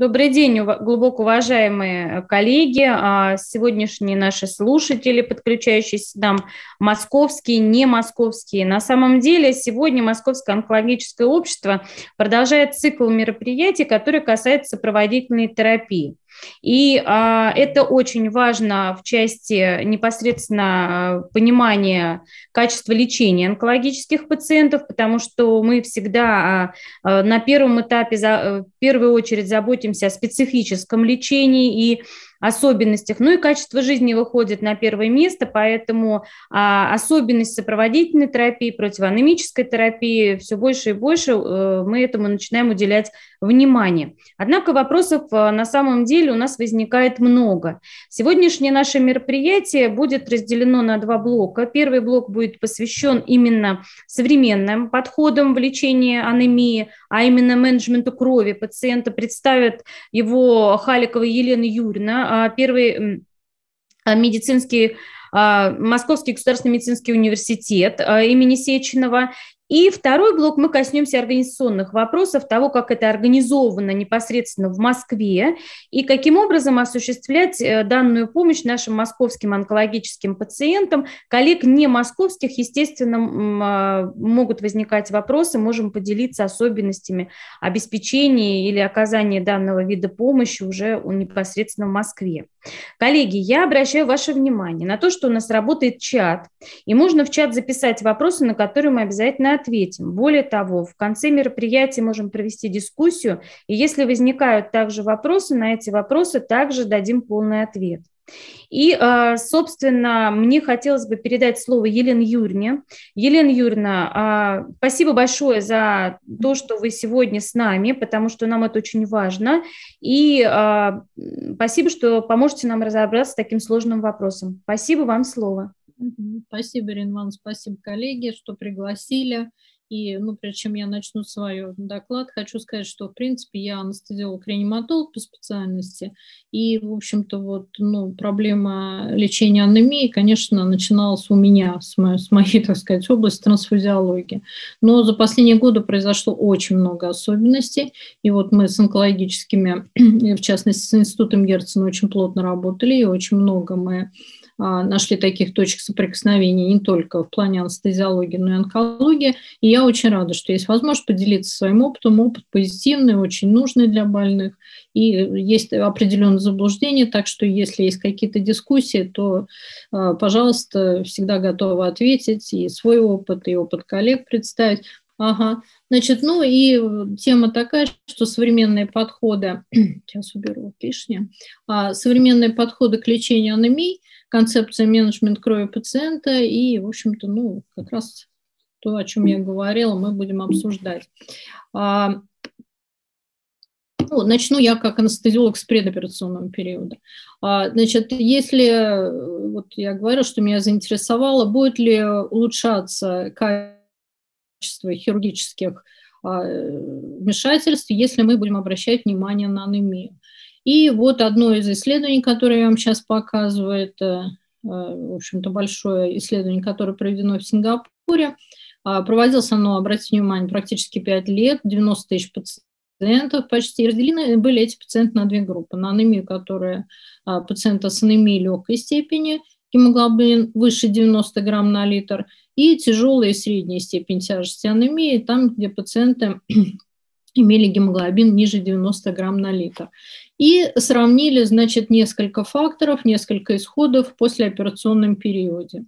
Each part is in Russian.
Добрый день, глубоко уважаемые коллеги, а, сегодняшние наши слушатели, подключающиеся к нам, московские, не московские. На самом деле сегодня Московское онкологическое общество продолжает цикл мероприятий, которые касаются проводительной терапии. И а, это очень важно в части непосредственно а, понимания качества лечения онкологических пациентов, потому что мы всегда а, на первом этапе за, в первую очередь заботимся о специфическом лечении и особенностях. Ну и качество жизни выходит на первое место, поэтому а, особенность сопроводительной терапии, противоанемической терапии все больше и больше а, мы этому начинаем уделять внимание. Однако вопросов а, на самом деле у нас возникает много. Сегодняшнее наше мероприятие будет разделено на два блока. Первый блок будет посвящен именно современным подходам в лечении анемии, а именно менеджменту крови пациента. Представит его Халикова Елена Юрьевна, а, первый а, медицинский а, Московский государственный медицинский университет имени Сеченова и второй блок мы коснемся организационных вопросов, того, как это организовано непосредственно в Москве и каким образом осуществлять э, данную помощь нашим московским онкологическим пациентам. Коллег не московских, естественно, а, могут возникать вопросы, можем поделиться особенностями обеспечения или оказания данного вида помощи уже непосредственно в Москве. Коллеги, я обращаю ваше внимание на то, что у нас работает чат, и можно в чат записать вопросы, на которые мы обязательно ответим. Более того, в конце мероприятия можем провести дискуссию, и если возникают также вопросы, на эти вопросы также дадим полный ответ. И, а, собственно, мне хотелось бы передать слово Елене Юрьевне. Елена Юрьевна, а, спасибо большое за то, что вы сегодня с нами, потому что нам это очень важно. И а, спасибо, что поможете нам разобраться с таким сложным вопросом. Спасибо вам слово. Спасибо, Ивановна, спасибо, коллеги, что пригласили. И, ну, прежде чем я начну свой доклад, хочу сказать, что, в принципе, я анестезиолог-реаниматолог по специальности. И, в общем-то, вот, ну, проблема лечения анемии, конечно, начиналась у меня, с моей, с моей так сказать, области трансфузиологии. Но за последние годы произошло очень много особенностей. И вот мы с онкологическими, в частности, с Институтом Герцена очень плотно работали, и очень много мы нашли таких точек соприкосновения не только в плане анестезиологии, но и онкологии. И я очень рада, что есть возможность поделиться своим опытом. Опыт позитивный, очень нужный для больных. И есть определенное заблуждение, так что если есть какие-то дискуссии, то, а, пожалуйста, всегда готова ответить и свой опыт, и опыт коллег представить. Ага. Значит, ну и тема такая, что современные подходы, сейчас уберу лишнее, а, современные подходы к лечению анемии – концепция менеджмент крови пациента и, в общем-то, ну, как раз то, о чем я говорила, мы будем обсуждать. А, ну, начну я как анестезиолог с предоперационного периода. А, значит, если, вот я говорю, что меня заинтересовало, будет ли улучшаться качество хирургических а, вмешательств, если мы будем обращать внимание на анемию. И вот одно из исследований, которое я вам сейчас показываю, это, э, в общем-то, большое исследование, которое проведено в Сингапуре. А, проводилось оно, обратите внимание, практически 5 лет, 90 тысяч пациентов почти. Разделены были эти пациенты на две группы. На анемию, которая а, пациента с анемией легкой степени, гемоглобин выше 90 грамм на литр, и тяжелая и средняя степень тяжести анемии, там, где пациенты имели гемоглобин ниже 90 грамм на литр. И сравнили, значит, несколько факторов, несколько исходов в послеоперационном периоде.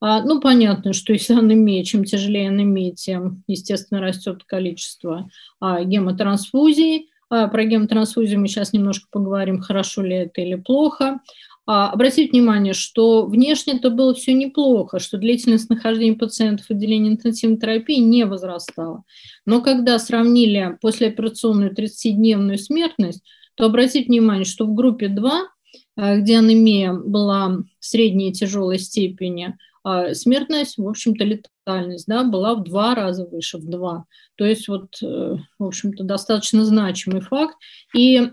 А, ну, понятно, что если анемия, чем тяжелее анемия, тем, естественно, растет количество а, гемотрансфузий. А, про гемотрансфузию мы сейчас немножко поговорим, хорошо ли это или плохо. А, обратите внимание, что внешне это было все неплохо, что длительность нахождения пациентов в отделении интенсивной терапии не возрастала. Но когда сравнили послеоперационную 30-дневную смертность, то обратите внимание, что в группе 2, э, где анемия была средней и тяжелой степени, а смертность, в общем-то, летальность, да, была в два раза выше, в два. То есть вот, э, в общем-то, достаточно значимый факт. И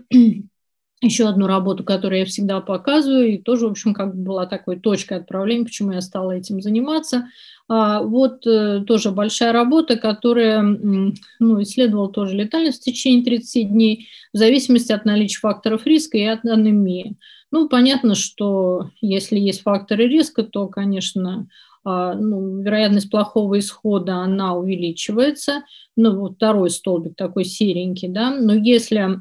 еще одну работу, которую я всегда показываю, и тоже, в общем, как бы была такой точкой отправления, почему я стала этим заниматься. А, вот э, тоже большая работа, которая ну, исследовала тоже летальность в течение 30 дней в зависимости от наличия факторов риска и от анемии. Ну, понятно, что если есть факторы риска, то, конечно, а, ну, вероятность плохого исхода, она увеличивается. Ну, вот второй столбик такой серенький, да. Но если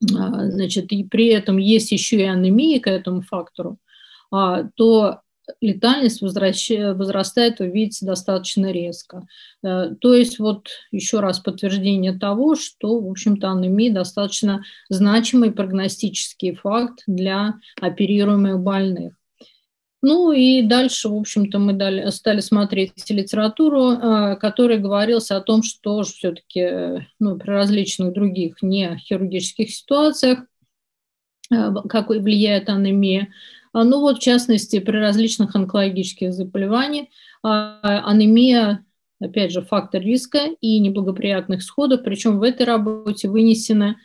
значит, и при этом есть еще и анемия к этому фактору, а, то летальность возрастает, вы видите, достаточно резко. Э, то есть вот еще раз подтверждение того, что, в общем-то, анемия достаточно значимый прогностический факт для оперируемых больных. Ну и дальше, в общем-то, мы дали, стали смотреть литературу, э, которая говорилась о том, что все-таки э, ну, при различных других не хирургических ситуациях, э, как влияет анемия. А, ну вот, в частности, при различных онкологических заболеваниях анемия опять же, фактор риска и неблагоприятных сходов, причем в этой работе вынесены а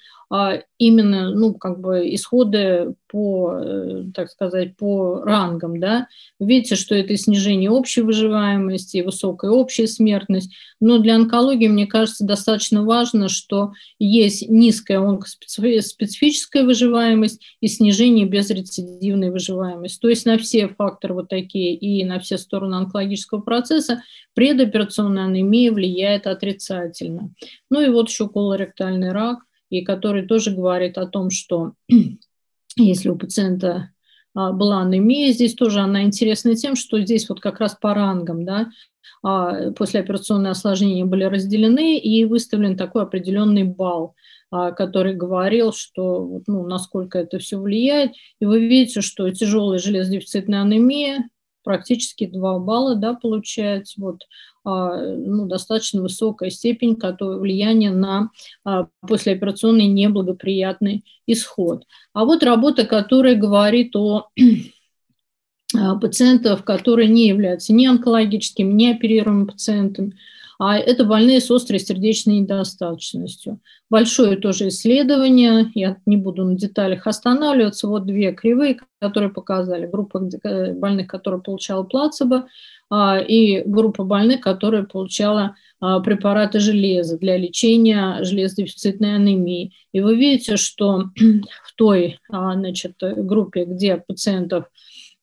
именно, ну, как бы исходы по, э, так сказать, по рангам, да. Видите, что это снижение общей выживаемости, высокая общая смертность, но для онкологии, мне кажется, достаточно важно, что есть низкая онкоспецифическая выживаемость и снижение безрецидивной выживаемости. То есть на все факторы вот такие и на все стороны онкологического процесса предоперационная анемия влияет отрицательно. Ну и вот еще колоректальный рак – и который тоже говорит о том, что если у пациента а, была анемия, здесь тоже она интересна тем, что здесь вот как раз по рангам, да, а, послеоперационные осложнения были разделены и выставлен такой определенный балл, а, который говорил, что ну, насколько это все влияет. И вы видите, что тяжелая железодефицитная анемия практически 2 балла, да, получается, вот, а, ну, достаточно высокая степень которая, влияния на а, послеоперационный неблагоприятный исход. А вот работа, которая говорит о а, пациентов, которые не являются ни онкологическими, ни оперируемыми пациентами, а это больные с острой сердечной недостаточностью. Большое тоже исследование, я не буду на деталях останавливаться, вот две кривые, которые показали, группа э, больных, которая получала плацебо, а, и группа больных, которая получала а, препараты железа для лечения железодефицитной анемии. И вы видите, что в той а, значит, группе, где пациентов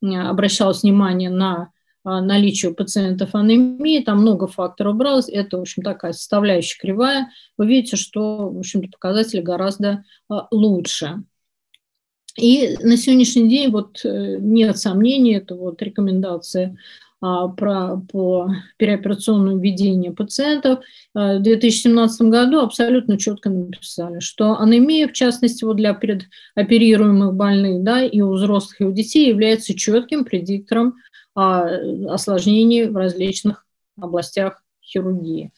обращалось внимание на а, наличию пациентов анемии, там много факторов бралось, это, в общем, такая составляющая кривая, вы видите, что, в общем-то, показатели гораздо а, лучше. И на сегодняшний день вот э, нет сомнений, это вот рекомендация а, про, по переоперационному ведению пациентов. В 2017 году абсолютно четко написали, что анемия, в частности, вот для предоперируемых больных да, и у взрослых, и у детей является четким предиктором осложнений в различных областях хирургии.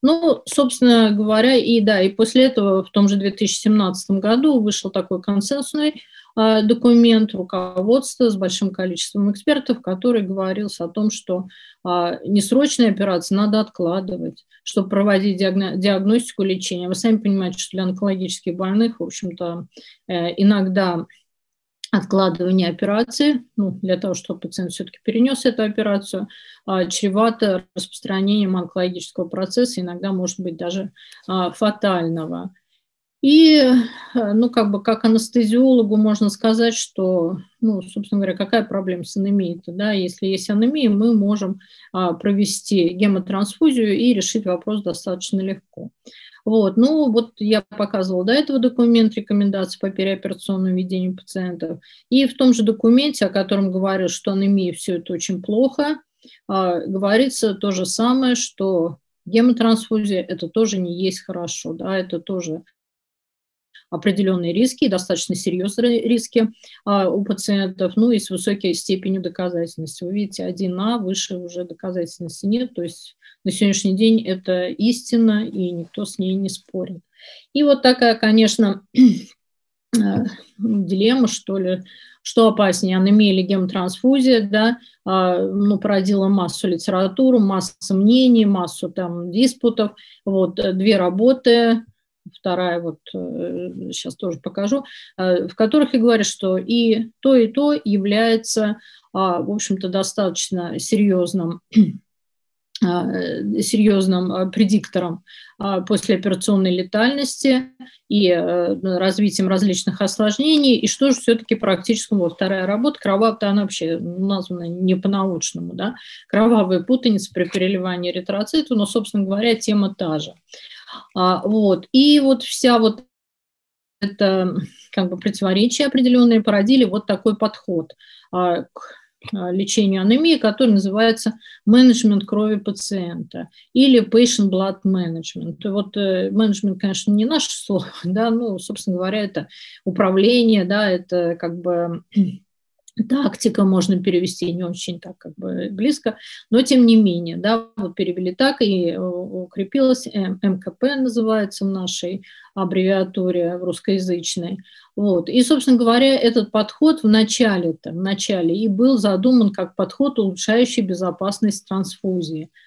Ну, собственно говоря, и да, и после этого в том же 2017 году вышел такой консенсусный э, документ руководства с большим количеством экспертов, который говорился о том, что э, несрочные операции надо откладывать, чтобы проводить диагно- диагностику лечения. Вы сами понимаете, что для онкологических больных, в общем-то, э, иногда откладывание операции, ну, для того, чтобы пациент все-таки перенес эту операцию, а, чревато распространением онкологического процесса, иногда может быть даже а, фатального. И, а, ну, как бы, как анестезиологу можно сказать, что, ну, собственно говоря, какая проблема с анемией? -то, да? Если есть анемия, мы можем провести гемотрансфузию и решить вопрос достаточно легко. Вот. Ну, вот я показывала до этого документ рекомендаций по переоперационному ведению пациентов. И в том же документе, о котором говорю, что анемия все это очень плохо, а, говорится то же самое, что гемотрансфузия это тоже не есть хорошо, да, это тоже определенные риски, достаточно серьезные риски а, у пациентов, ну и с высокой степенью доказательности. Вы видите, 1А, выше уже доказательности нет, то есть на сегодняшний день это истина, и никто с ней не спорит. И вот такая, конечно, а, дилемма, что ли, что опаснее, анемия или гемотрансфузия, да, а, ну, породила массу литературы, массу мнений, массу там диспутов. Вот две работы вторая, вот сейчас тоже покажу, в которых и говорят, что и то, и то является, в общем-то, достаточно серьезным Э, серьезным э, предиктором э, послеоперационной летальности и развитием различных осложнений, и что же все-таки практически, вот вторая работа, кровавая, она вообще названа не по-научному, да, кровавая путаница при переливании эритроцитов, но, собственно говоря, тема та же. А, вот, и вот вся вот это как бы противоречия определенные породили вот такой подход а, к а, лечению анемии, который называется менеджмент крови пациента или patient blood management. Вот э, менеджмент, конечно, не наше слово, да, ну, собственно говоря, это управление, да, это как бы тактика можно перевести не очень так как бы близко, но тем не менее, да, вот перевели так и э, укрепилась МКП называется в нашей аббревиатуре в русскоязычной. Вот. И, собственно говоря, этот подход в начале, в начале и был задуман как подход, улучшающий безопасность трансфузии –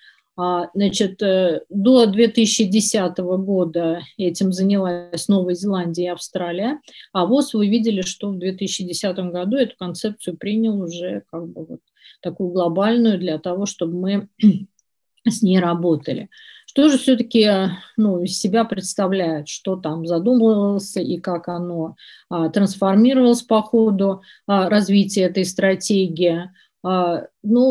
значит, э, до 2010 года этим занялась Новая Зеландия и Австралия, а ВОЗ вы видели, что в 2010 году эту концепцию принял уже как бы вот такую глобальную для того, чтобы мы с ней работали. Что же все-таки ну, из себя представляет, что там задумывалось и как оно а, трансформировалось по ходу а, развития этой стратегии – а, ну,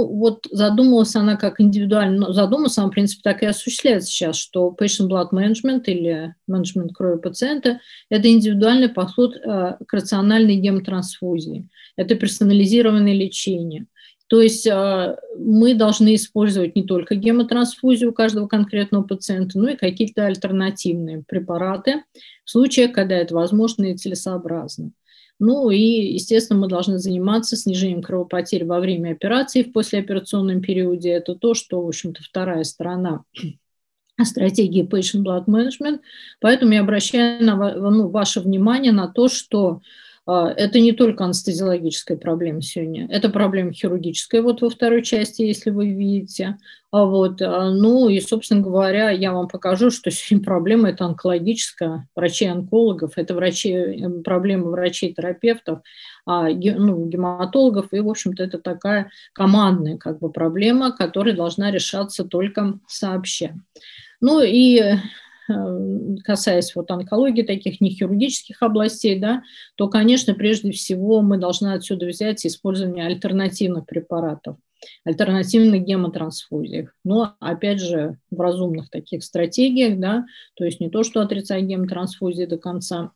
вот задумалась она как индивидуально, но задумалась она, в принципе, так и осуществляется сейчас, что patient blood management или менеджмент крови пациента – это индивидуальный подход а, к рациональной гемотрансфузии. Это персонализированное лечение. То есть а, мы должны использовать не только гемотрансфузию у каждого конкретного пациента, но и какие-то альтернативные препараты в случаях, когда это возможно и целесообразно. Ну и, естественно, мы должны заниматься снижением кровопотерь во время операции в послеоперационном периоде. Это то, что, в общем-то, вторая сторона стратегии Patient Blood Management. Поэтому я обращаю на, ну, ваше внимание на то, что это не только анестезиологическая проблема сегодня, это проблема хирургическая, вот во второй части, если вы видите. А вот, а, ну и, собственно говоря, я вам покажу, что сегодня проблема это онкологическая, врачей-онкологов, это врачи, э, проблема врачей-терапевтов, ну, гематологов, и, в общем-то, это такая командная как бы проблема, которая должна решаться только сообща. Ну и касаясь вот онкологии, таких нехирургических областей, да, то, конечно, прежде всего мы должны отсюда взять использование альтернативных препаратов, альтернативных гемотрансфузиях. Но, опять же, в разумных таких стратегиях, да, то есть не то, что отрицать гемотрансфузии до конца,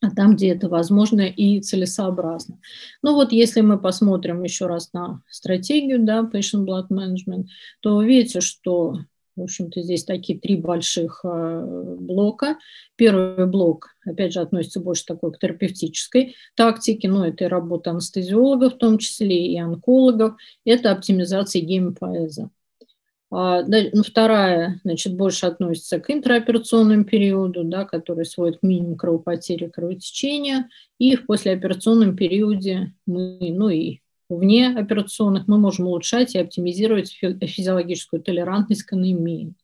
а там, где это возможно и целесообразно. Ну вот если мы посмотрим еще раз на стратегию да, Patient Blood Management, то вы видите, что в общем-то, здесь такие три больших э, блока. Первый блок, опять же, относится больше такой к терапевтической тактике, но это и работа анестезиологов, в том числе и онкологов, это оптимизация гемопоэза. А, ну, вторая, значит, больше относится к интраоперационному периоду, да, который сводит к минимуму кровопотери, кровотечения, и в послеоперационном периоде мы, ну и вне операционных мы можем улучшать и оптимизировать физиологическую толерантность к анемии.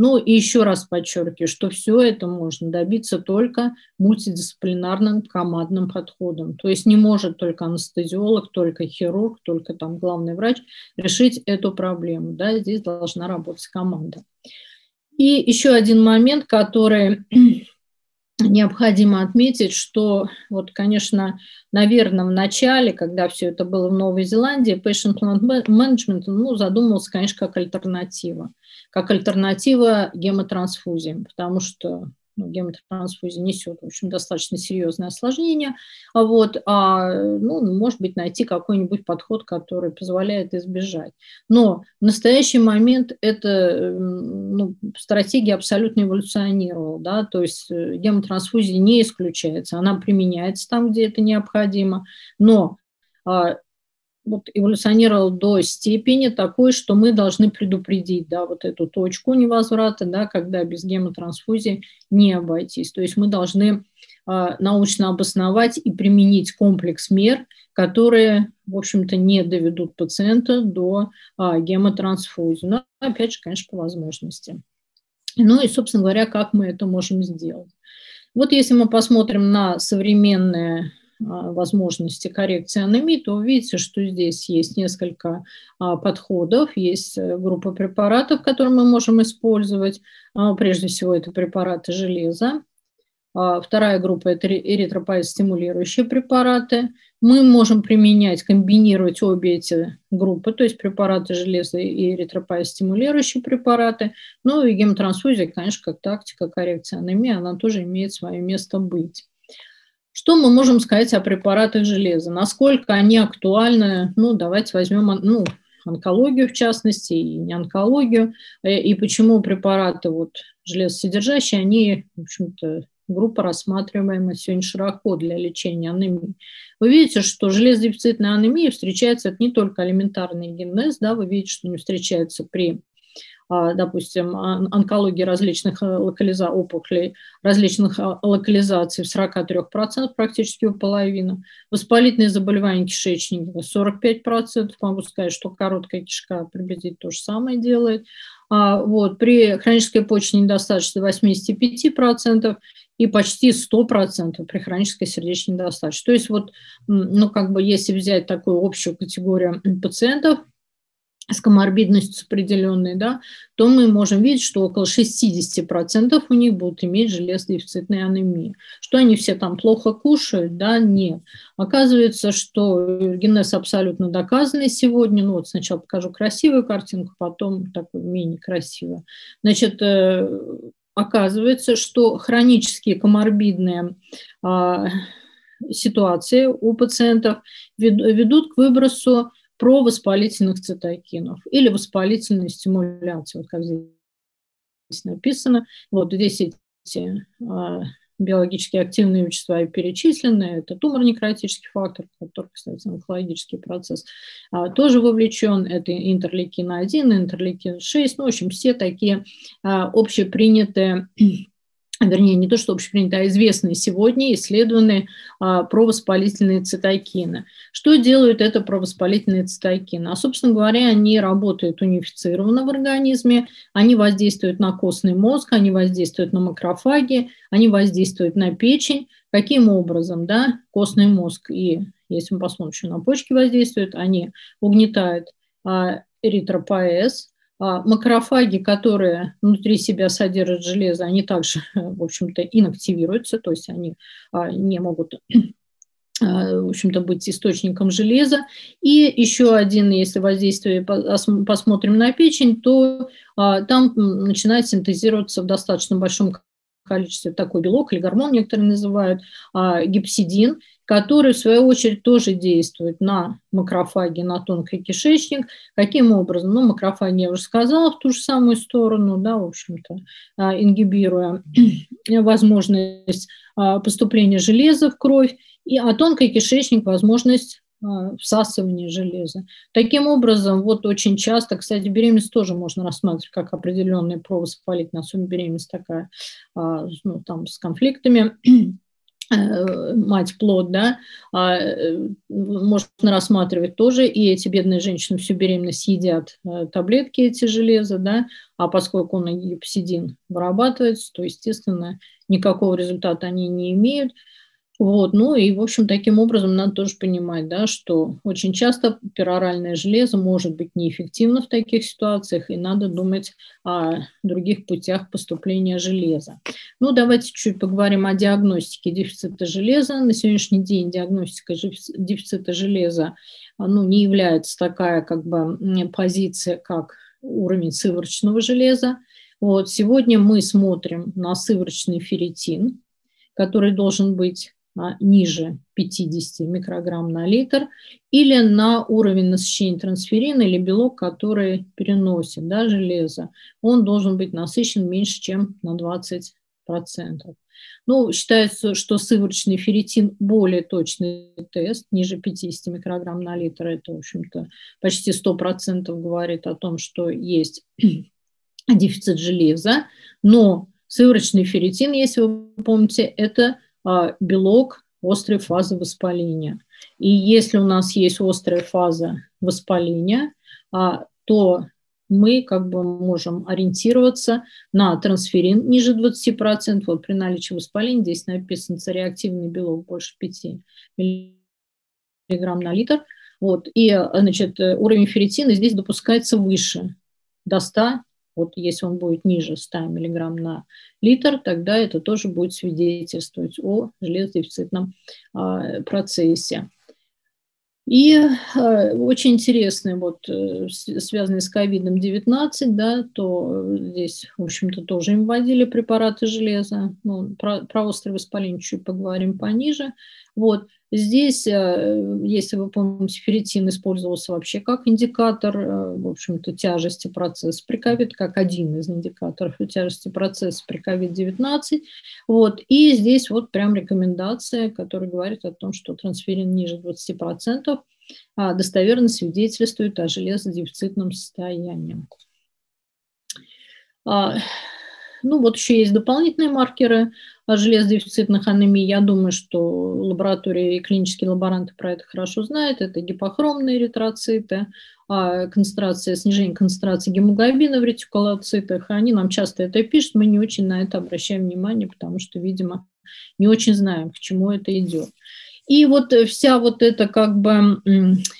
Ну и еще раз подчеркиваю, что все это можно добиться только мультидисциплинарным командным подходом. То есть не может только анестезиолог, только хирург, только там главный врач решить эту проблему. Да, здесь должна работать команда. И еще один момент, который необходимо отметить, что вот, конечно, наверное, в начале, когда все это было в Новой Зеландии, patient management ну, задумывался, конечно, как альтернатива, как альтернатива гемотрансфузиям, потому что ну, гемотрансфузия несет, в общем, достаточно серьезное осложнение, а вот, а, ну, может быть, найти какой-нибудь подход, который позволяет избежать. Но в настоящий момент эта ну, стратегия абсолютно эволюционировала, да, то есть э, гемотрансфузия не исключается, она применяется там, где это необходимо, но а, вот эволюционировал до степени такой, что мы должны предупредить да, вот эту точку невозврата, да, когда без гемотрансфузии не обойтись. То есть мы должны а, научно обосновать и применить комплекс мер, которые, в общем-то, не доведут пациента до а, гемотрансфузии. Но, опять же, конечно, по возможности. Ну и, собственно говоря, как мы это можем сделать. Вот если мы посмотрим на современные возможности коррекции анемии, то вы видите, что здесь есть несколько а, подходов, есть э, группа препаратов, которые мы можем использовать. А, прежде всего, это препараты железа. Вторая группа – это эритропоэстимулирующие препараты. Мы можем применять, комбинировать обе эти группы, то есть препараты железа и эритропоэстимулирующие препараты. Ну и гемотрансфузия, конечно, как тактика коррекции анемии, она тоже имеет свое место быть. Что мы можем сказать о препаратах железа? Насколько они актуальны? Ну, давайте возьмем ну, онкологию в частности, и не онкологию, э, и почему препараты вот, железосодержащие, они, в общем-то, группа рассматриваемая сегодня широко для лечения анемии. Вы видите, что железодефицитная анемия встречается, это не только алиментарный генез, да, вы видите, что не встречается при допустим, онкологии различных э, локализа... опухолей, различных а, локализаций в 43%, практически в половину. Воспалительные заболевания кишечника 45%. Могу сказать, что короткая кишка приблизительно то же самое делает. А, вот, при хронической почечной недостаточности 85% и почти 100% при хронической сердечной недостаточности. То есть вот, ну, как бы если взять такую общую категорию пациентов, с коморбидностью определенной, да, то мы можем видеть, что около 60% у них будут иметь железодефицитные анемии. Что они все там плохо кушают? Да, нет. Оказывается, что генез абсолютно доказанный сегодня. Ну вот сначала покажу красивую картинку, потом такую менее красивую. Значит, э, оказывается, что хронические коморбидные а, ситуации у пациентов ведут к выбросу провоспалительных цитокинов или воспалительной стимуляции, вот как здесь написано. Вот здесь эти а, биологически активные вещества перечислены. Это тумор-некротический фактор, который, кстати, онкологический процесс а, тоже вовлечен. Это интерлейкин-1, интерлейкин-6. Ну, в общем, все такие а, общепринятые вернее, не то, что общепринятые, а известные сегодня, исследованные а, провоспалительные цитокины. Что делают это провоспалительные цитокины? А, собственно говоря, они работают унифицированно в организме, они воздействуют на костный мозг, они воздействуют на макрофаги, они воздействуют на печень. Каким образом? Да? Костный мозг и, если мы посмотрим, что на почки воздействуют, они угнетают а, эритропоэз, макрофаги, которые внутри себя содержат железо, они также, в общем-то, инактивируются, то есть они а, не могут а, в общем-то, быть источником железа. И еще один, если воздействие посмотрим на печень, то там начинает синтезироваться в достаточно большом количестве такой белок или гормон некоторые называют, гипсидин, который, в свою очередь, тоже действует на макрофаги, на тонкий кишечник. Каким образом? Ну, макрофаги, я уже сказала, в ту же самую сторону, да, в общем-то, а, ингибируя возможность а, поступления железа в кровь, и, а тонкий кишечник – возможность а, всасывания железа. Таким образом, вот очень часто, кстати, беременность тоже можно рассматривать как определенный провоспалительный, особенно беременность такая, ну, там, с конфликтами, мать плод, да, а, э, можно рассматривать тоже, и эти бедные женщины всю беременность едят э, таблетки эти железа, да, а поскольку он гипсидин вырабатывается, то, естественно, никакого результата они не имеют. Вот, ну и, в общем, таким образом надо тоже понимать, да, что очень часто пероральное железо может быть неэффективно в таких ситуациях, и надо думать о других путях поступления железа. Ну, давайте чуть поговорим о диагностике дефицита железа. На сегодняшний день диагностика дефицита железа ну, не является такая как бы позиция, как уровень сывороточного железа. Вот, сегодня мы смотрим на сывороточный ферритин, который должен быть ниже 50 микрограмм на литр, или на уровень насыщения трансферина или белок, который переносит да, железо, он должен быть насыщен меньше, чем на 20%. Ну, считается, что сывороточный ферритин более точный тест, ниже 50 микрограмм на литр. Это, в общем-то, почти 100% говорит о том, что есть дефицит железа. Но сывороточный ферритин, если вы помните, это белок острой фазы воспаления. И если у нас есть острая фаза воспаления, а, то мы как бы можем ориентироваться на трансферин ниже 20%. Вот при наличии воспаления здесь написано цареактивный белок больше 5 миллиграмм на литр. Вот. И значит, уровень ферритина здесь допускается выше, до 100 вот если он будет ниже 100 мг на литр, тогда это тоже будет свидетельствовать о железодефицитном а, процессе. И э, очень интересный, вот, э, связанный с ковидом-19, да, то здесь, в общем-то, тоже им вводили препараты железа. Ну, про, про острое воспаление чуть поговорим пониже. Вот. Здесь, э, если вы помните, ферритин использовался вообще как индикатор, э, в общем-то, тяжести процесса при COVID, как один из индикаторов тяжести процесса при COVID-19. Вот. И здесь вот прям рекомендация, которая говорит о том, что трансферин ниже 20% а, достоверно свидетельствует о железодефицитном состоянии. А, ну, вот еще есть дополнительные маркеры железодефицитных анемий. Я думаю, что лаборатории и клинические лаборанты про это хорошо знают. Это гипохромные эритроциты, а концентрация, снижение концентрации гемоглобина в ретикулоцитах. Они нам часто это пишут, мы не очень на это обращаем внимание, потому что, видимо, не очень знаем, к чему это идет. И вот э, вся вот эта как бы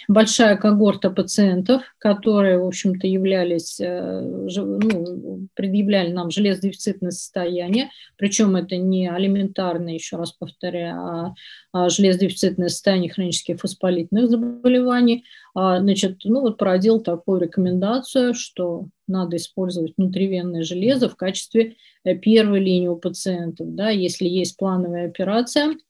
большая когорта пациентов, которые, в общем-то, являлись, э, ну, предъявляли нам железодефицитное состояние, причем это не алиментарное, еще раз повторяю, а, а железодефицитное состояние хронических воспалительных заболеваний, а, значит, ну вот породил такую рекомендацию, что надо использовать внутривенное железо в качестве э, первой линии у пациентов, да, если есть плановая операция –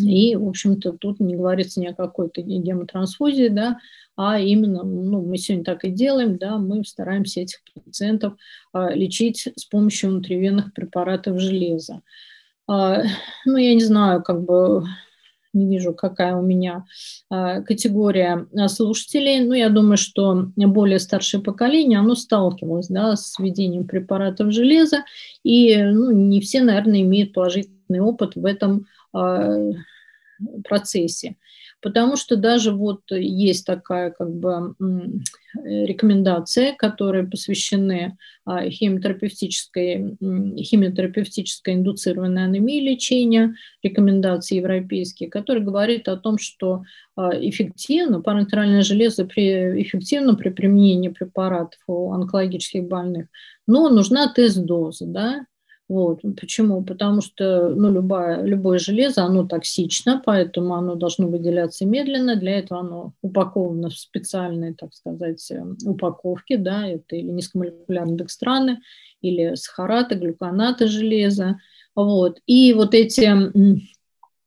и, в общем-то, тут не говорится ни о какой-то гемотрансфузии, да, а именно, ну, мы сегодня так и делаем, да, мы стараемся этих пациентов а, лечить с помощью внутривенных препаратов железа. А, ну, я не знаю, как бы не вижу, какая у меня а, категория слушателей. Ну, я думаю, что более старшее поколение, оно сталкивалось да, с введением препаратов железа, и ну, не все, наверное, имеют положительный опыт в этом а, процессе. Потому что даже вот есть такая как бы рекомендация, которые посвящены а, химиотерапевтической, химиотерапевтической индуцированной анемии лечения, рекомендации европейские, которые говорят о том, что а, эффективно, парантеральное железо при, эффективно при применении препаратов у онкологических больных, но нужна тест-доза, да, вот. Почему? Потому что ну, любое, любое железо, оно токсично, поэтому оно должно выделяться медленно. Для этого оно упаковано в специальные, так сказать, э, упаковки. Да, это или низкомолекулярные декстраны, или сахараты, глюконаты железа. Вот. И вот эти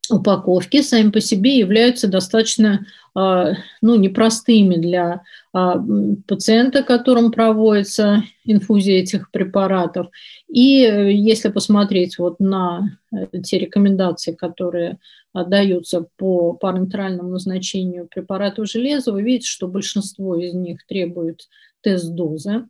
упаковки сами по себе являются достаточно а, ну, непростыми для а, пациента, которым проводится инфузия этих препаратов. И э, если посмотреть вот на э, те рекомендации, которые даются по парентеральному назначению препаратов железа, вы видите, что большинство из них требует тест-дозы.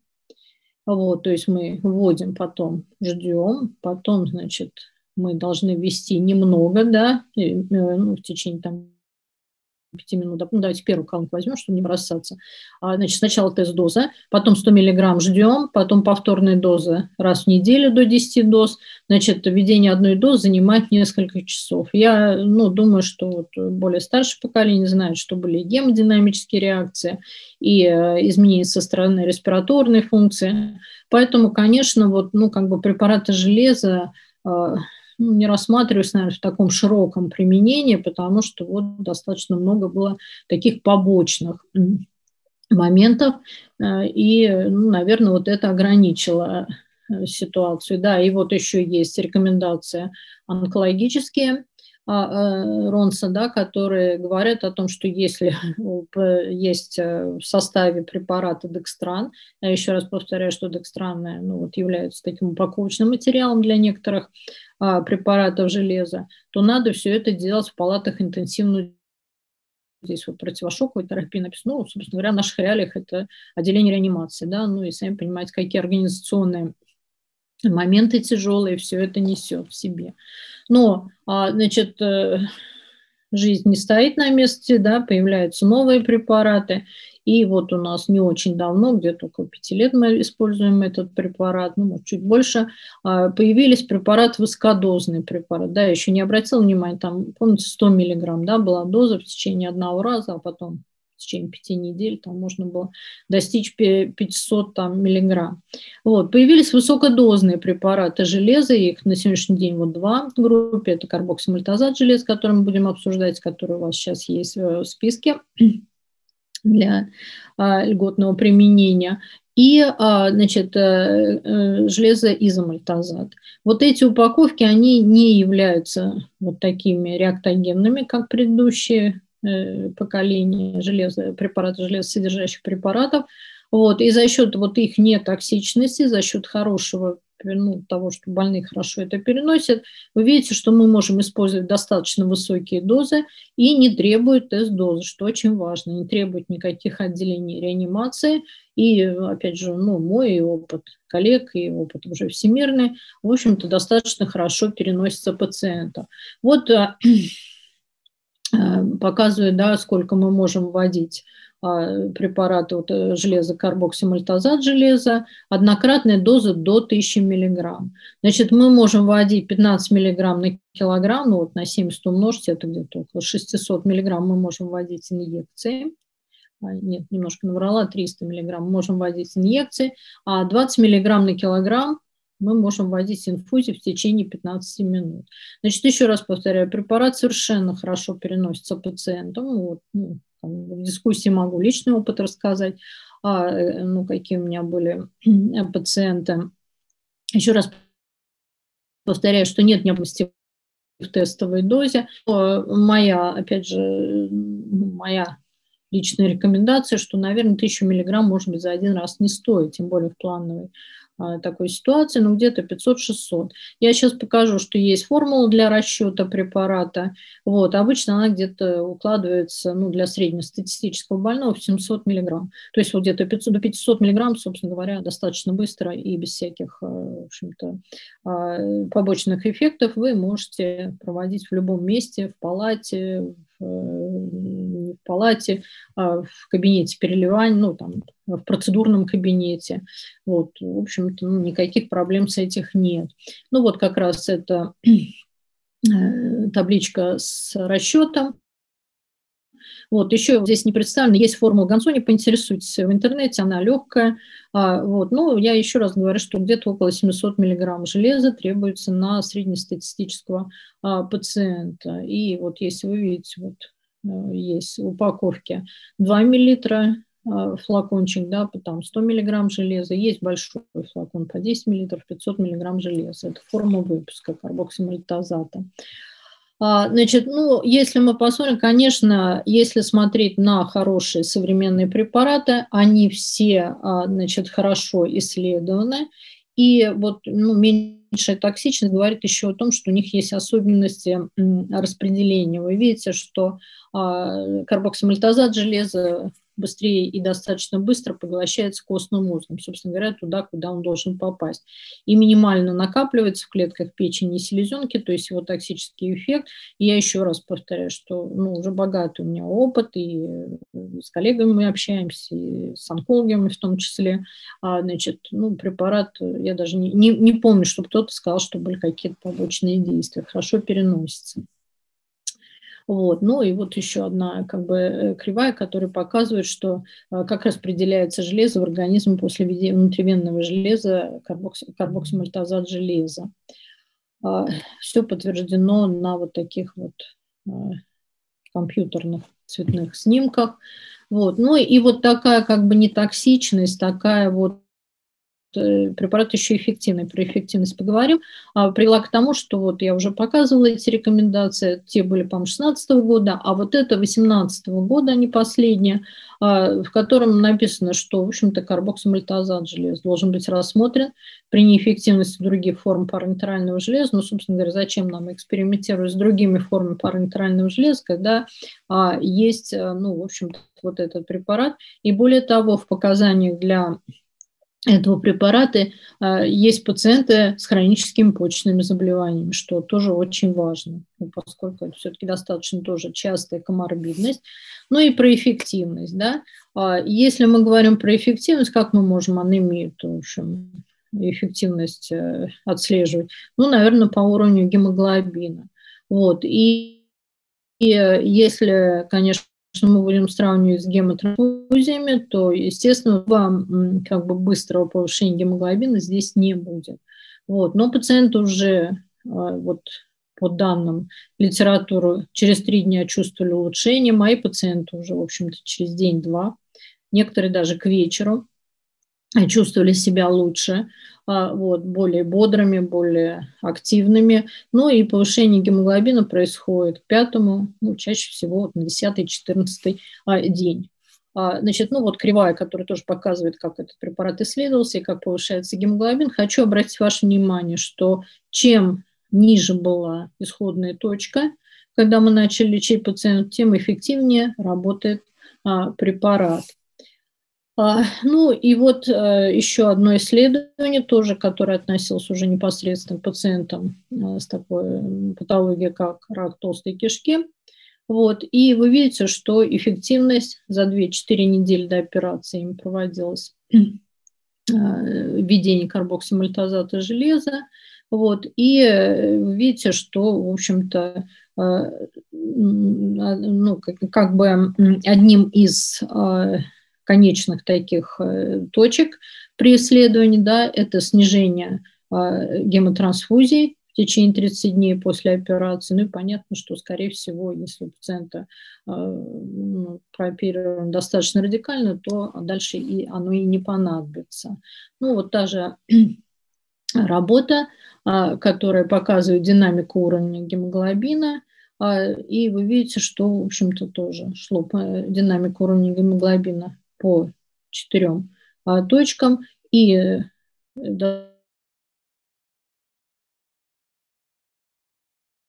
Вот, то есть мы вводим, потом ждем, потом, значит, мы должны ввести немного, да, э, ну, в течение там 5 минут, ну давайте первую колонку возьмем, чтобы не бросаться. А, значит, сначала тест-доза, потом 100 миллиграмм ждем, потом повторная доза раз в неделю до 10 доз. Значит, введение одной дозы занимает несколько часов. Я ну, думаю, что вот более старшее поколение знает, что были гемодинамические реакции и э, изменения со стороны респираторной функции. Поэтому, конечно, вот, ну, как бы препараты железа э, ну, не рассматриваюсь, наверное, в таком широком применении, потому что вот достаточно много было таких побочных моментов, э, и, ну, наверное, вот это ограничило э, ситуацию. Да, и вот еще есть рекомендация онкологические а, э, Ронса, да, которые говорят о том, что если есть в составе препарата декстран, я еще раз повторяю, что декстраны ну, вот, являются таким упаковочным материалом для некоторых препаратов железа, то надо все это делать в палатах интенсивной здесь вот противошоковой терапии написано, ну, собственно говоря, в наших реалиях это отделение реанимации, да, ну и сами понимаете, какие организационные моменты тяжелые все это несет в себе. Но, а, значит, э, жизнь не стоит на месте, да, появляются новые препараты. И вот у нас не очень давно, где-то около пяти лет мы используем этот препарат, ну, может, чуть больше, а, появились препараты, высокодозный препарат. Да, я еще не обратила внимания, там, помните, 100 миллиграмм, да, была доза в течение одного раза, а потом в течение пяти недель там можно было достичь 500 там, миллиграмм. Вот. Появились высокодозные препараты железа, их на сегодняшний день вот два в группе, это карбоксимальтазат желез, который мы будем обсуждать, который у вас сейчас есть в списке для а, льготного применения и а, значит, э, э, железоизомальтазат. Вот эти упаковки, они не являются вот такими реактогенными, как предыдущие Э, поколения железа, препаратов, железосодержащих препаратов. Вот, и за счет вот их нетоксичности, за счет хорошего ну, того, что больные хорошо это переносят, вы видите, что мы можем использовать достаточно высокие дозы и не требует тест-дозы, что очень важно, не требует никаких отделений реанимации. И, опять же, ну, мой опыт коллег и опыт уже всемирный, в общем-то, достаточно хорошо переносится пациента. Вот а, показывает, да, сколько мы можем вводить а, препараты вот, э, железа, карбоксимальтазат железа, однократная доза до 1000 мг. Значит, мы можем вводить 15 мг на килограмм, ну вот на 70 умножить, это где-то около 600 мг мы можем вводить инъекции. А, нет, немножко наврала, 300 мг можем вводить инъекции, а 20 мг на килограмм мы можем вводить инфузию в течение 15 минут. Значит, еще раз повторяю, препарат совершенно хорошо переносится пациентам. Вот, ну, в дискуссии могу личный опыт рассказать, а, э, ну, какие у меня были пациенты. Еще раз повторяю, что нет необходимости в тестовой дозе. Моя, опять же, моя личная рекомендация, что, наверное, 1000 миллиграмм, может быть, за один раз не стоит, тем более в плановой такой ситуации, ну где-то 500-600. Я сейчас покажу, что есть формула для расчета препарата. Вот, обычно она где-то укладывается ну, для среднестатистического больного в 700 миллиграмм. То есть вот где-то 500, до 500 миллиграмм, собственно говоря, достаточно быстро и без всяких, э, в общем-то, а, побочных эффектов вы можете проводить в любом месте, в палате, в, в палате, а в кабинете переливания, ну, там, в процедурном кабинете. Вот, в общем-то, ну, никаких проблем с этих нет. Ну, вот как раз это э, табличка с расчетом. Вот, еще здесь не представлено, есть формула Гонцони, поинтересуйтесь в интернете, она легкая. А, вот, ну, я еще раз говорю, что где-то около 700 миллиграмм железа требуется на среднестатистического а, пациента. И вот если вы видите, вот есть в упаковке 2 миллилитра а, флакончик, да, там 100 миллиграмм железа, есть большой флакон по 10 миллилитров, 500 миллиграмм железа. Это форма выпуска карбоксимальтазата. А, значит, ну, если мы посмотрим, конечно, если смотреть на хорошие современные препараты, они все, а, значит, хорошо исследованы, и вот ну, меньшая токсичность говорит еще о том, что у них есть особенности распределения. Вы видите, что карбоксимальтазат железа быстрее и достаточно быстро поглощается костным мозгом, собственно говоря, туда, куда он должен попасть. И минимально накапливается в клетках печени и селезенки, то есть его токсический эффект. И я еще раз повторяю, что ну, уже богатый у меня опыт, и с коллегами мы общаемся, и с онкологами в том числе. А, значит, ну, препарат, я даже не, не, не помню, чтобы кто-то сказал, что были какие-то побочные действия. Хорошо переносится. Вот. Ну и вот еще одна как бы э, кривая, которая показывает, что э, как распределяется железо в организме после внутривенного железа, карбокс, карбоксимальтазат железа. А, Все подтверждено на вот таких вот э, компьютерных цветных снимках. Вот. Ну и вот такая как бы нетоксичность, такая вот препарат еще эффективный, про эффективность поговорим, а, привела к тому, что вот я уже показывала эти рекомендации, те были, по-моему, 16 года, а вот это 18 года, они последние, а, в котором написано, что, в общем-то, карбоксимальтазат железа должен быть рассмотрен при неэффективности других форм паранейтрального железа. Ну, собственно говоря, зачем нам экспериментировать с другими формами паранейтрального железа, когда а, есть, ну, в общем-то, вот этот препарат. И более того, в показаниях для этого препарата э, есть пациенты с хроническими почечными заболеваниями, что тоже очень важно, ну, поскольку это все-таки достаточно тоже частая коморбидность. Ну и про эффективность. Да? А если мы говорим про эффективность, как мы можем анемию, то, в общем, эффективность э, отслеживать? Ну, наверное, по уровню гемоглобина. Вот. И, и э, если, конечно, мы будем сравнивать с гемотрансфузиями, то, естественно, вам как бы быстрого повышения гемоглобина здесь не будет. Вот. Но пациент уже а, вот по данным литературы, через три дня чувствовали улучшение. Мои пациенты уже, в общем-то, через день-два, некоторые даже к вечеру чувствовали себя лучше. А, вот, более бодрыми, более активными. Ну и повышение гемоглобина происходит к пятому, ну, чаще всего на 10-14 а, день. А, значит, ну вот кривая, которая тоже показывает, как этот препарат исследовался и как повышается гемоглобин. Хочу обратить ваше внимание, что чем ниже была исходная точка, когда мы начали лечить пациента, тем эффективнее работает а, препарат. А, ну и вот э, еще одно исследование тоже, которое относилось уже непосредственно к пациентам э, с такой патологией, как рак толстой кишки. Вот, и вы видите, что эффективность за 2-4 недели до операции им проводилась э, введение карбоксимальтозата железа. Вот, и вы видите, что, в общем-то, ну, как, как бы одним из конечных таких э, точек при исследовании, да, это снижение а, гемотрансфузий в течение 30 дней после операции. Ну и понятно, что, скорее всего, если у пациента а, ну, прооперирован достаточно радикально, то дальше и оно и не понадобится. Ну вот та же работа, а, которая показывает динамику уровня гемоглобина, и вы видите, что, в общем-то, тоже шло по динамику уровня гемоглобина по четырем а, точкам и э,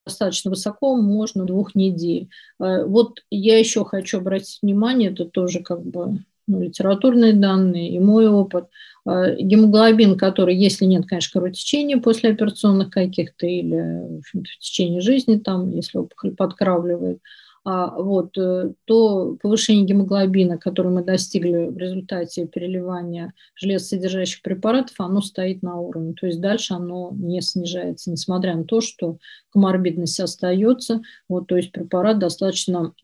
достаточно высоко, можно двух недель. А, вот я еще хочу обратить внимание, это тоже как бы ну, литературные данные и мой опыт. А, гемоглобин, который, если нет, конечно, кровотечения после операционных каких-то или в, в течение жизни, там, если опухоль подкравливает, вот, э, то повышение гемоглобина, которое мы достигли в результате переливания железосодержащих препаратов, оно стоит на уровне. То есть дальше оно не снижается, несмотря на то, что коморбидность остается. Вот, то есть препарат достаточно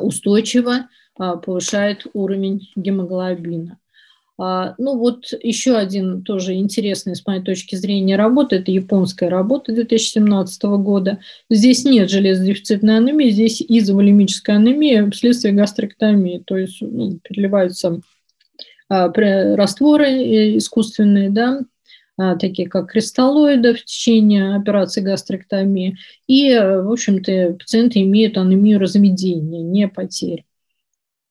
устойчиво а, повышает уровень гемоглобина. А, ну вот еще один тоже интересный с моей точки зрения работа, это японская работа 2017 года. Здесь нет железодефицитной анемии, здесь изоволемическая анемия вследствие гастроктомии, то есть ну, переливаются а, растворы э, искусственные, да, а, такие как кристаллоиды в течение операции гастроктомии. И, в общем-то, пациенты имеют анемию размедения, не потери.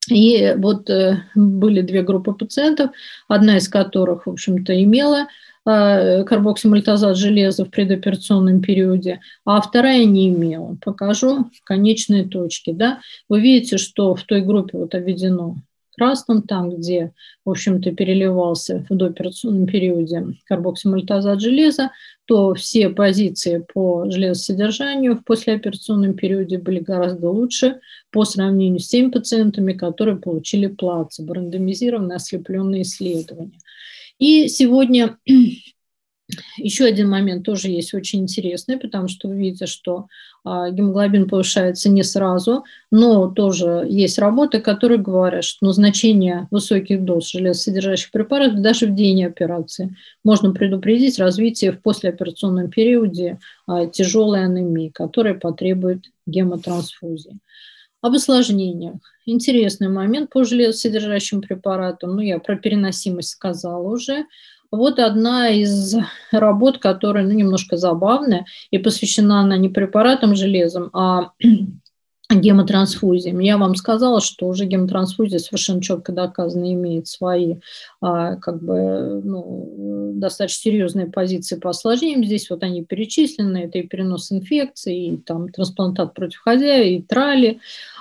И вот э, были две группы пациентов, одна из которых, в общем-то, имела э, карбоксимальтозат железа в предоперационном периоде, а вторая не имела. Покажу конечные точки. Да? Вы видите, что в той группе вот обведено красном, там, где, в общем-то, переливался в дооперационном периоде карбоксимальтозат железа, то все позиции по железосодержанию в послеоперационном периоде были гораздо лучше по сравнению с теми пациентами, которые получили плацебо, рандомизированные ослепленные исследования. И сегодня еще один момент тоже есть очень интересный, потому что вы видите, что а, гемоглобин повышается не сразу, но тоже есть работы, которые говорят, что назначение высоких доз железосодержащих препаратов даже в день операции можно предупредить развитие в послеоперационном периоде а, тяжелой анемии, которая потребует гемотрансфузии. Об осложнениях. Интересный момент по железосодержащим препаратам. Ну, я про переносимость сказала уже. Вот одна из работ, которая ну, немножко забавная, и посвящена она не препаратам железом, а гемотрансфузиям. Я вам сказала, что уже гемотрансфузия совершенно четко доказано имеет свои а, как бы, ну, достаточно серьезные позиции по осложнениям. Здесь вот они перечислены. Это и перенос инфекции, и там трансплантат против хозяина, и трали.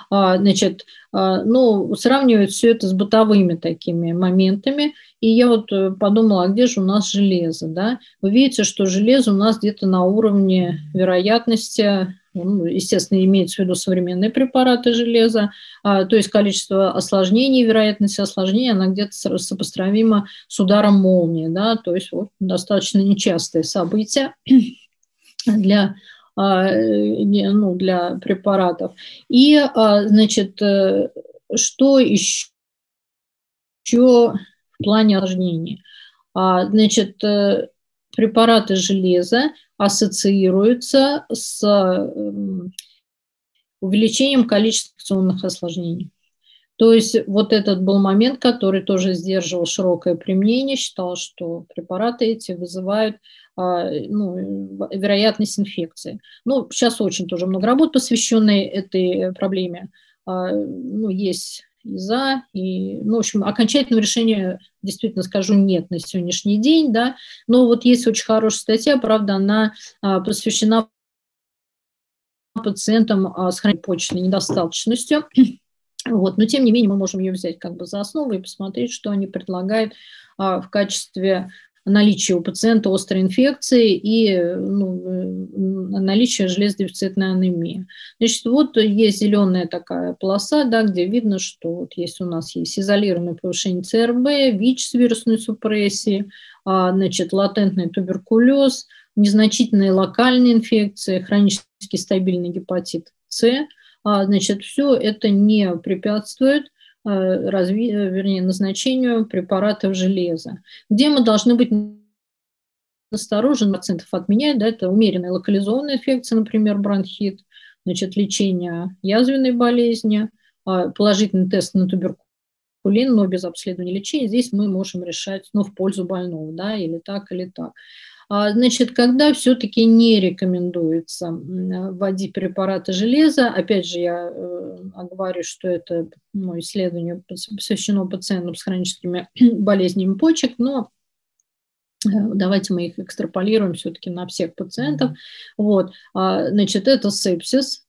Значит, а, ну, сравнивают все это с бытовыми такими моментами. И я вот э, подумала, а где же у нас железо, да? Вы видите, что железо у нас где-то на уровне вероятности ну, естественно, имеется в виду современные препараты железа, а, то есть количество осложнений, вероятность осложнений, она где-то сопоставима с ударом молнии, да, то есть вот достаточно нечастые события для а, ну, для препаратов. И, а, значит, э, что еще в плане осложнений? А, значит, э, препараты железа ассоциируются с эм, увеличением количества инфекционных осложнений. То есть вот этот был момент, который тоже сдерживал широкое применение, считал, что препараты эти вызывают а, ну, вероятность инфекции. Ну, сейчас очень тоже много работ, посвященной этой проблеме. А, ну, есть и за, и, ну, в общем, окончательного решения, действительно скажу, нет на сегодняшний день, да, но вот есть очень хорошая статья, правда, она а, посвящена пациентам с хронической недостаточностью, вот, но тем не менее мы можем ее взять как бы за основу и посмотреть, что они предлагают а, в качестве наличие у пациента острой инфекции и ну, э, наличие железодефицитной анемии. Значит, вот есть зеленая такая полоса, да, где видно, что вот есть у нас есть изолированное повышение ЦРБ, ВИЧ с вирусной супрессией, а, значит, латентный туберкулез, незначительные локальные инфекции, хронически стабильный гепатит С. А, значит, все это не препятствует разви... Э, вернее, назначению препаратов железа. Где мы должны быть осторожны, пациентов отменять, да, это умеренная локализованная инфекция, например, бронхит, значит, лечение язвенной болезни, а, положительный тест на туберкулин, но без обследования лечения, здесь мы можем решать, ну, в пользу больного, да, или так, или так. А, значит, когда все-таки не рекомендуется вводить препараты железа, опять же, я э, говорю, что это ну, исследование посвящено пациентам с хроническими болезнями почек, но э, давайте мы их экстраполируем все-таки на всех пациентов. Вот, а, значит, это сепсис,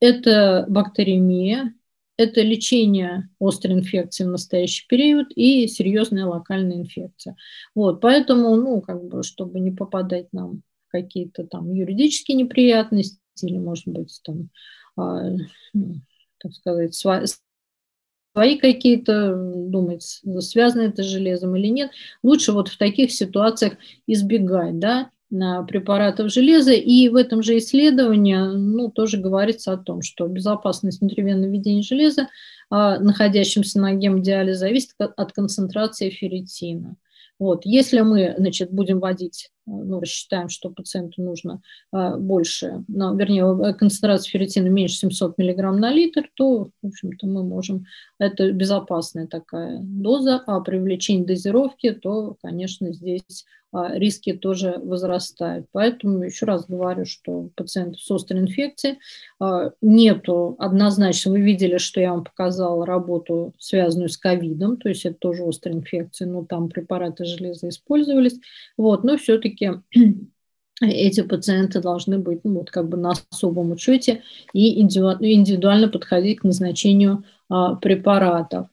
это бактериемия, это лечение острой инфекции в настоящий период и серьезная локальная инфекция. Вот, поэтому, ну, как бы, чтобы не попадать нам в какие-то там юридические неприятности или, может быть, там, а, ну, так сказать, свои какие-то, думать, связано это с железом или нет, лучше вот в таких ситуациях избегать, да, препаратов железа. И в этом же исследовании ну, тоже говорится о том, что безопасность внутривенного введения железа, а, находящимся на гемодиализе, зависит от концентрации ферритина. Вот. Если мы значит, будем вводить, ну, рассчитаем, что пациенту нужно а, больше, ну, вернее, э, концентрация ферритина меньше 700 мг на литр, то, в общем-то, мы можем, это безопасная такая доза, а при увеличении дозировки, то, конечно, здесь а, риски тоже возрастают. Поэтому еще раз говорю, что пациентов с острой инфекцией а, нету однозначно. Вы видели, что я вам показала работу, связанную с ковидом, то есть это тоже острая инфекция, но там препараты железа использовались. Вот, но все-таки эти пациенты должны быть ну, вот, как бы на особом учете и индивидуально подходить к назначению а, препаратов.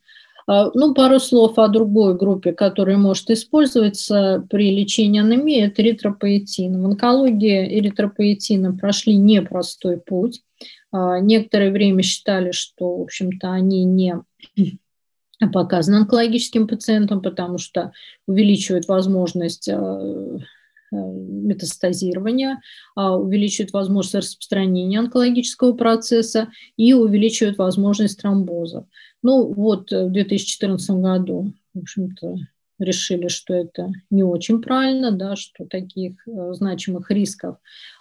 А, ну, пару слов о другой группе, которая может использоваться при лечении анемии, это эритропоэтин. В онкологии эритропоэтина прошли непростой путь. А, некоторое время считали, что, в общем-то, они не показаны онкологическим пациентам, потому что увеличивают возможность а, метастазирования, увеличивают возможность распространения онкологического процесса и увеличивают возможность тромбозов. Ну вот э, в 2014 году, в общем-то, решили, что это не очень правильно, да, что таких э, значимых рисков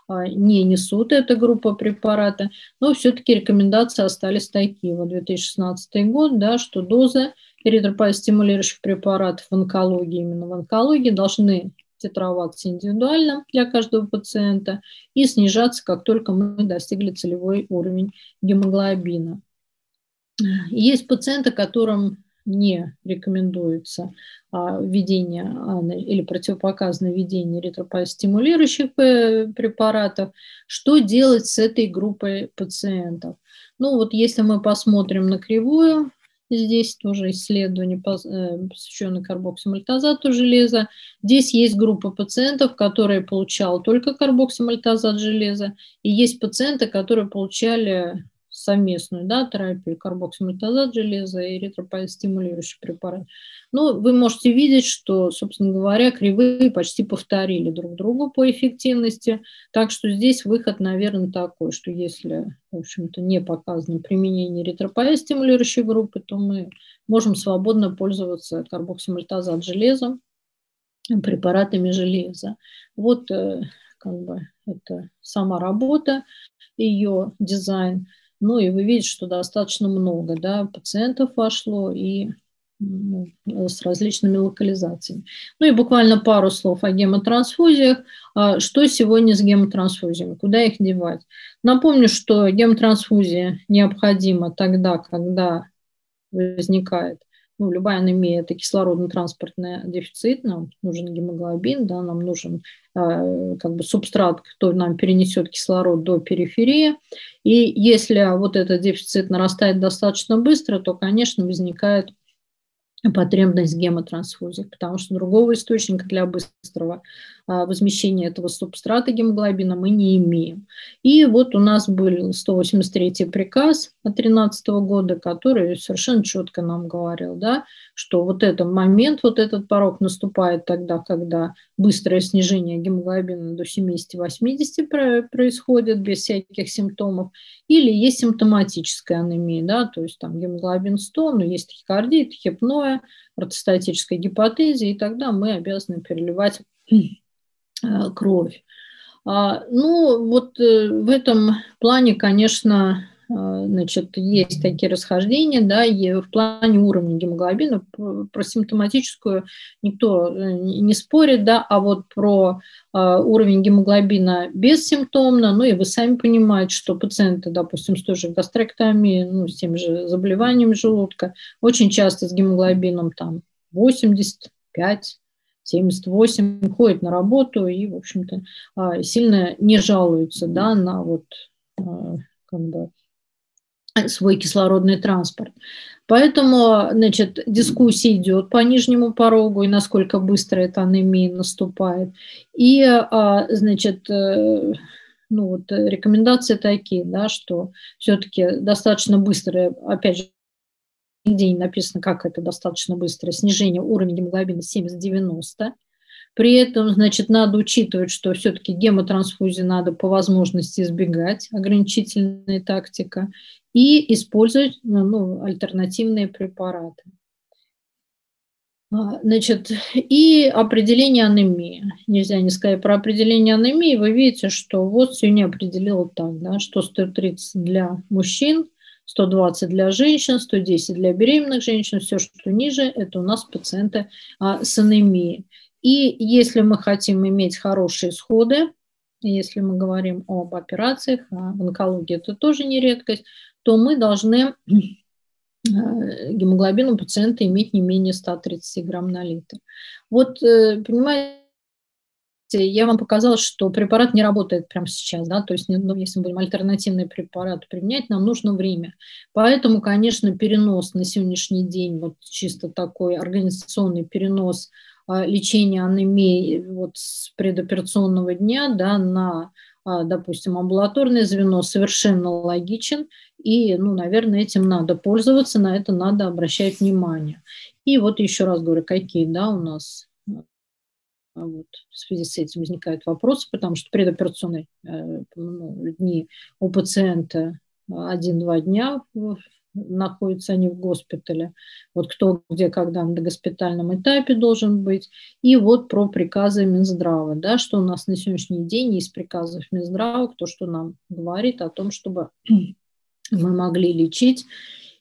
а, не несут эта группа препарата, но все-таки рекомендации остались такие. Вот 2016 год, да, что дозы эритропоэтстимулирующих препаратов в онкологии, именно в онкологии, должны тетравакс индивидуально для каждого пациента и снижаться, как только мы достигли целевой уровень гемоглобина. Есть пациенты, которым не рекомендуется а, введение а, или противопоказано введение эритропоэтстимулирующих э, препаратов. Что делать с этой группой пациентов? Ну вот если мы посмотрим на кривую, здесь тоже исследование, э, посвященное карбоксимальтозату железа. Здесь есть группа пациентов, которые получали только карбоксимальтозат железа, и есть пациенты, которые получали совместную да, терапию, карбоксимальтозат железа и эритропоэтстимулирующий препарат. Ну, вы можете видеть, что, собственно говоря, кривые почти повторили друг другу по эффективности, так что здесь выход, наверное, такой, что если, в общем-то, не показано применение эритропоэтстимулирующей группы, то мы можем свободно пользоваться карбоксимальтозат железом, препаратами железа. Вот э, как бы это сама работа, ее дизайн. Ну и вы видите, что достаточно много да, пациентов вошло и ну, с различными локализациями. Ну и буквально пару слов о гемотрансфузиях. А, что сегодня с гемотрансфузиями? Куда их девать? Напомню, что гемотрансфузия необходима тогда, когда возникает ну, любая анемия – это кислородно-транспортный дефицит, нам нужен гемоглобин, да, нам нужен э, как бы субстрат, который нам перенесет кислород до периферии. И если вот этот дефицит нарастает достаточно быстро, то, конечно, возникает потребность гемотрансфузии, потому что другого источника для быстрого возмещения этого субстрата гемоглобина мы не имеем. И вот у нас был 183 приказ от 2013 года, который совершенно четко нам говорил, да, что вот этот момент, вот этот порог наступает тогда, когда быстрое снижение гемоглобина до 70-80 происходит без всяких симптомов, или есть симптоматическая анемия, да, то есть там гемоглобин 100, но есть трихикардия, трихепноя, ортостатическая гипотезия, и тогда мы обязаны переливать кровь. А, ну, вот э, в этом плане, конечно, а, значит, есть такие расхождения, да, и в плане уровня гемоглобина про симптоматическую никто э, не спорит, да, а вот про уровень гемоглобина бессимптомно, ну и вы сами понимаете, что пациенты, допустим, с той же гастректомией, ну, с тем же заболеванием желудка, очень часто с гемоглобином там 85, 78 ходят на работу и, в общем-то, а, сильно не жалуются да, на вот как бы свой кислородный транспорт. Поэтому, значит, дискуссия идет по нижнему порогу и насколько быстро эта анемия наступает. И, а, значит, э, ну вот рекомендации такие, да, что все-таки достаточно быстро, опять же, нигде не написано, как это достаточно быстро, снижение уровня гемоглобина 70-90, при этом, значит, надо учитывать, что все-таки гемотрансфузии надо по возможности избегать, ограничительная тактика, и использовать ну, альтернативные препараты. А, значит, и определение анемии. Нельзя не сказать про определение анемии. Вы видите, что вот сегодня определил так, да, что 130 для мужчин, 120 для женщин, 110 для беременных женщин, все, что ниже, это у нас пациенты а, с анемией. И если мы хотим иметь хорошие исходы, если мы говорим об операциях, а в онкологии это тоже не редкость, то мы должны э, гемоглобин у пациента иметь не менее 130 грамм на литр. Вот, э, понимаете, я вам показала, что препарат не работает прямо сейчас, да, то есть ну, если мы будем альтернативный препарат применять, нам нужно время. Поэтому, конечно, перенос на сегодняшний день, вот чисто такой организационный перенос а, лечения анемии вот с предоперационного дня да, на, а, допустим, амбулаторное звено совершенно логичен. И, ну, наверное, этим надо пользоваться, на это надо обращать внимание. И вот еще раз говорю, какие да, у нас вот, в связи с этим возникают вопросы, потому что предоперационные э, ну, дни у пациента один-два дня находятся они в госпитале, вот кто где, когда на госпитальном этапе должен быть, и вот про приказы Минздрава, да, что у нас на сегодняшний день из приказов Минздрава, то, что нам говорит о том, чтобы мы могли лечить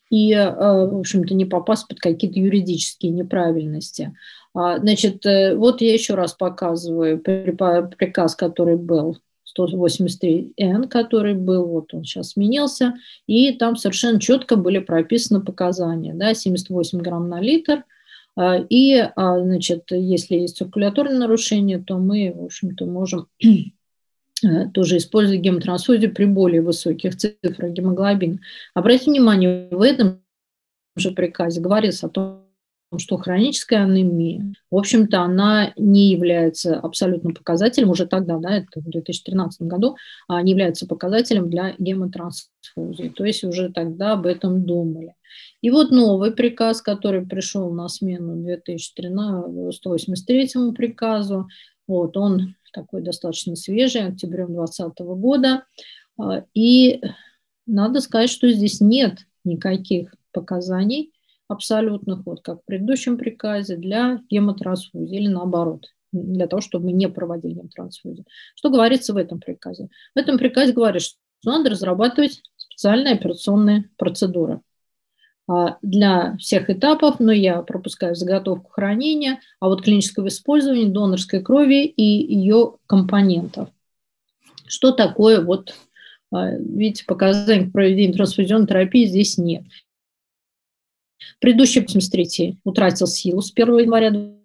и, в общем-то, не попасть под какие-то юридические неправильности. А, значит, вот я еще раз показываю приказ, который был 183Н, который был, вот он сейчас сменился, и там совершенно четко были прописаны показания, да, 78 грамм на литр, а, и, а, значит, если есть циркуляторное нарушение, то мы, в общем-то, можем э, тоже использовать гемотрансфузию при более высоких цифрах гемоглобина. Обратите внимание, в этом же приказе говорится о том, что хроническая анемия, в общем-то, она не является абсолютным показателем уже тогда, да, это в 2013 году, а не является показателем для гемотрансфузии. То есть уже тогда об этом думали. И вот новый приказ, который пришел на смену 2013, 183 приказу, вот он такой достаточно свежий, октябрем 2020 года. А, и надо сказать, что здесь нет никаких показаний абсолютных, вот как в предыдущем приказе, для гемотрансфузии или наоборот, для того, чтобы мы не проводили гемотрансфузию. Что говорится в этом приказе? В этом приказе говорится, что надо разрабатывать специальные операционные процедуры для всех этапов, но я пропускаю заготовку хранения, а вот клинического использования донорской крови и ее компонентов. Что такое вот, а, видите, показаний к проведению трансфузионной терапии здесь нет. Предыдущий 83 утратил силу с 1 января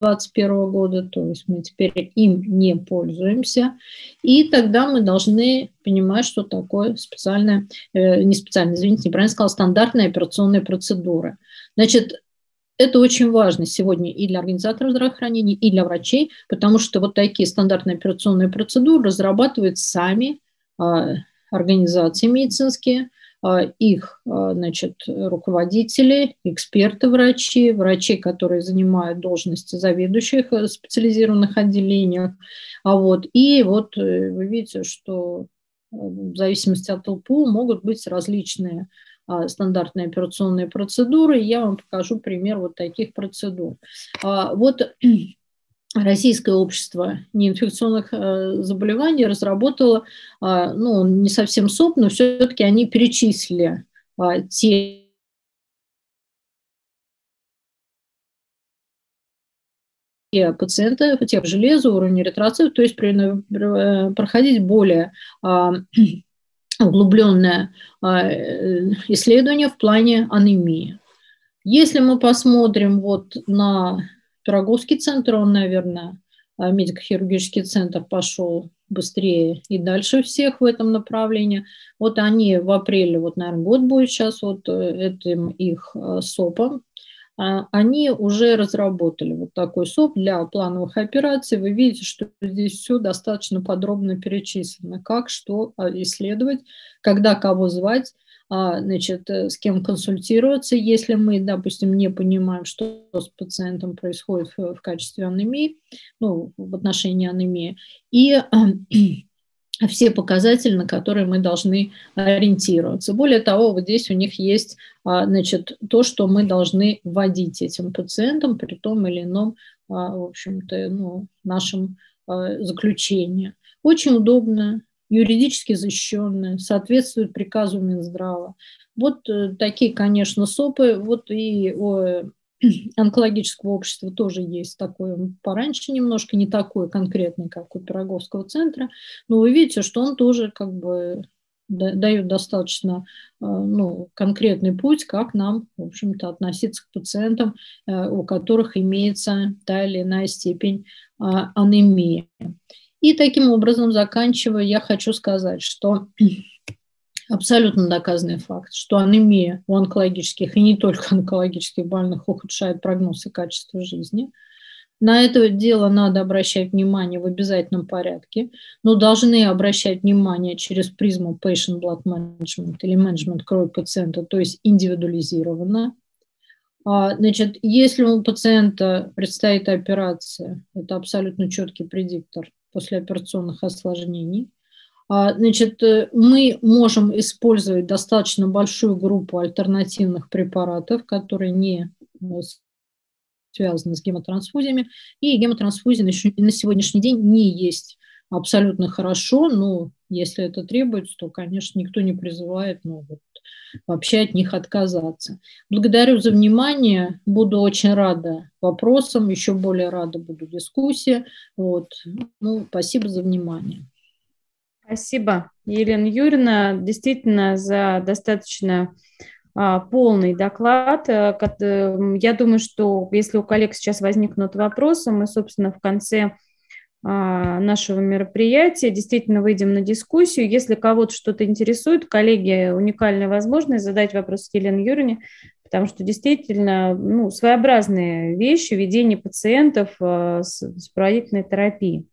2021 года, то есть мы теперь им не пользуемся. И тогда мы должны понимать, что такое специальная, э, не специальная, извините, неправильно сказала, стандартная операционная процедура. Значит, это очень важно сегодня и для организаторов здравоохранения, и для врачей, потому что вот такие стандартные операционные процедуры разрабатывают сами а, организации медицинские, их а, значит, руководители, эксперты врачи, врачи, которые занимают должности заведующих э, специализированных отделениях. А вот, и вот э, вы видите, что э, в зависимости от ЛПУ могут быть различные а, стандартные операционные процедуры. Я вам покажу пример вот таких процедур. Вот Российское общество неинфекционных э, заболеваний разработало, э, ну, не совсем СОП, но все-таки они перечислили э, те пациенты, тех железа, уровень эритроцитов, то есть проходить более углубленное исследование в плане анемии. Если мы посмотрим вот на Пироговский центр, он, наверное, а, медико-хирургический центр пошел быстрее и дальше всех в этом направлении. Вот они в апреле, вот, наверное, год будет сейчас вот э, этим их э, СОПом, а, они уже разработали вот такой СОП для плановых операций. Вы видите, что здесь все достаточно подробно перечислено, как что а, исследовать, когда кого звать, а, значит, э, с кем консультироваться, если мы, допустим, не понимаем, что с пациентом происходит в, в качестве анемии, ну, в отношении анемии, и все показатели, на которые мы должны ориентироваться. Более того, вот здесь у них есть а, значит, то, что мы должны вводить этим пациентам при том или ином, а, в общем-то, ну, нашем заключении. Очень удобно, юридически защищенная, соответствует приказу Минздрава. Вот э, такие, конечно, СОПы. Вот и у онкологического общества тоже есть такой, пораньше немножко, не такой конкретный, как у Пироговского центра, но вы видите, что он тоже как бы дает достаточно э, ну, конкретный путь, как нам, в общем-то, относиться к пациентам, э, у которых имеется та или иная степень а, анемии. И таким образом, заканчивая, я хочу сказать, что абсолютно доказанный факт, что анемия у онкологических и не только онкологических больных ухудшает прогноз и качество жизни. На это дело надо обращать внимание в обязательном порядке, но должны обращать внимание через призму patient blood management или менеджмент крови пациента, то есть индивидуализированно. А, значит, если у пациента предстоит операция, это абсолютно четкий предиктор послеоперационных осложнений. А, значит, э, мы можем использовать достаточно большую группу альтернативных препаратов, которые не э, связаны с гемотрансфузиями. И гемотрансфузия на сегодняшний день не есть абсолютно хорошо, но если это требуется, то, конечно, никто не призывает ну, вот, вообще от них отказаться. Благодарю за внимание, буду очень рада вопросам, еще более рада буду дискуссии. Вот. Ну, спасибо за внимание. Спасибо, Елена Юрьевна, действительно за достаточно а, полный доклад. Э, я думаю, что если у коллег сейчас возникнут вопросы, мы, собственно, в конце нашего мероприятия действительно выйдем на дискуссию. Если кого-то что-то интересует, коллеги, уникальная возможность задать вопрос Елене Юрьевне, потому что действительно ну, своеобразные вещи ведение пациентов а, с, с терапией.